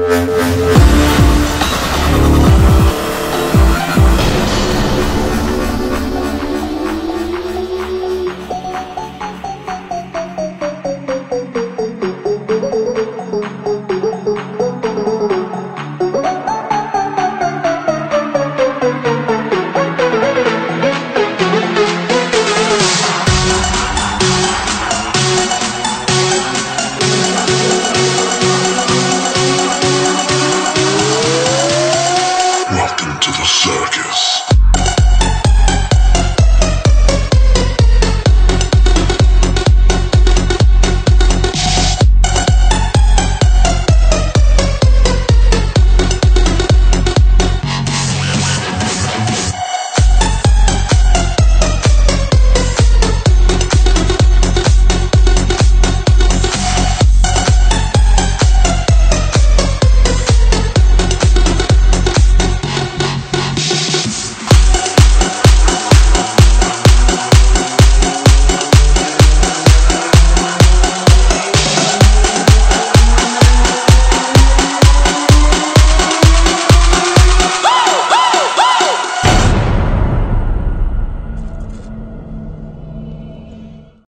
Música Circus.